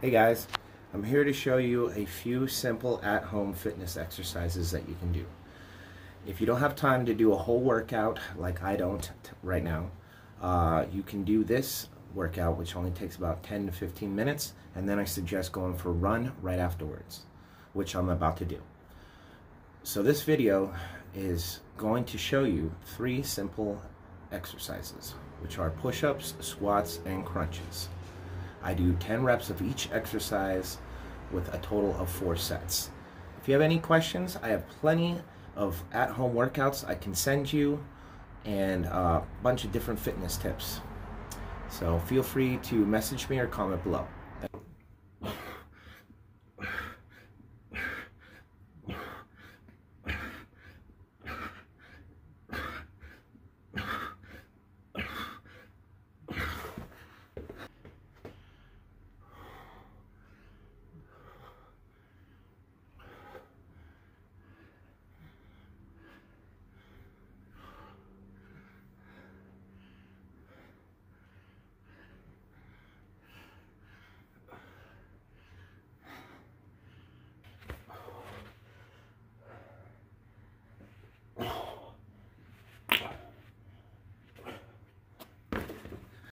Hey guys, I'm here to show you a few simple at-home fitness exercises that you can do. If you don't have time to do a whole workout like I don't right now, uh, you can do this workout which only takes about 10 to 15 minutes and then I suggest going for a run right afterwards, which I'm about to do. So this video is going to show you three simple exercises which are push-ups, squats, and crunches. I do 10 reps of each exercise with a total of four sets. If you have any questions, I have plenty of at-home workouts I can send you and a bunch of different fitness tips. So feel free to message me or comment below.